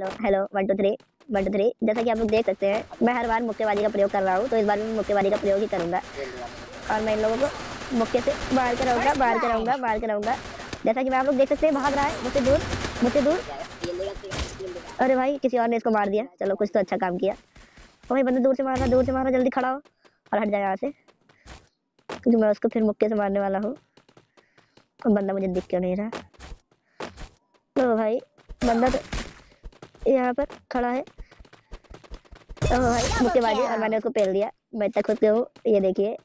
Hello hello one two three one two three जैसा कि आप लोग देख सकते हैं, मैं हर बार मुक्केबाजी का प्रयोग कर रहा हूँ तो इस बार भी मुक्केबाजी का प्रयोग ही करूँगा। और मैं इन लोगों को मुक्के से मार के रहूँगा मार के रहूँगा मार के रहूँगा जैसा कि मैं आप लोग देख सकते हैं, भाग रहा है, मुझसे दूर मुझसे दूर। अरे भाई, किसी और ने इसको मार दिया। चलो, कुछ तो अच्छा काम किया। ओ भाई, बंदा दूर से मार रहा, दूर से मार रहा, जल्दी खड़ा हो। और हट जाए यहाँ से। क्योंकि मैं उसको फिर मुक्के से मारने वाला हूँ। और बंदा मुझे दिख क्यों नहीं रहा? तो भाई, बंदा तो यहाँ पर खड़ा है। तो भाई मुक्केबाजी और मैंने उसको पेल दिया। मैं तक खुद के हूँ? ये देखिए।